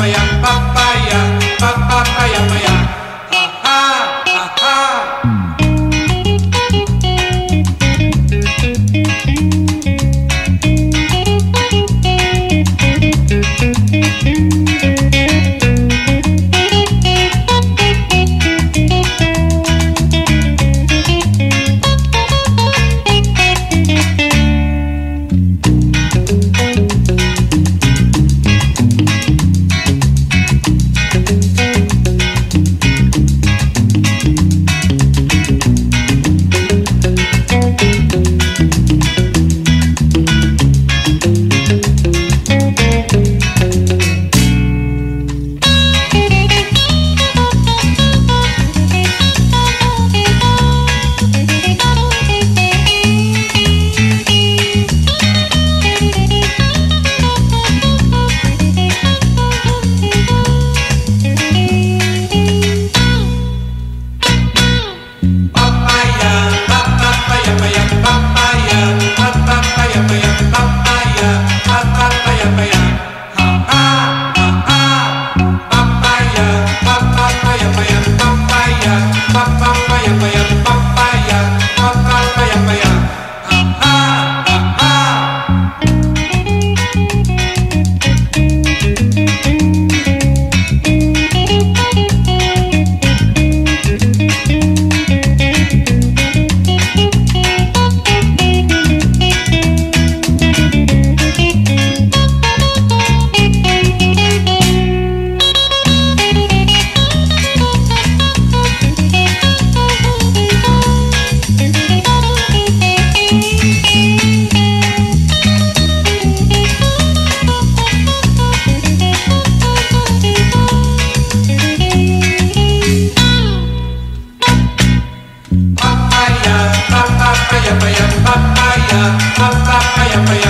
Fire. papaya, papaya, papaya, papaya, papaya.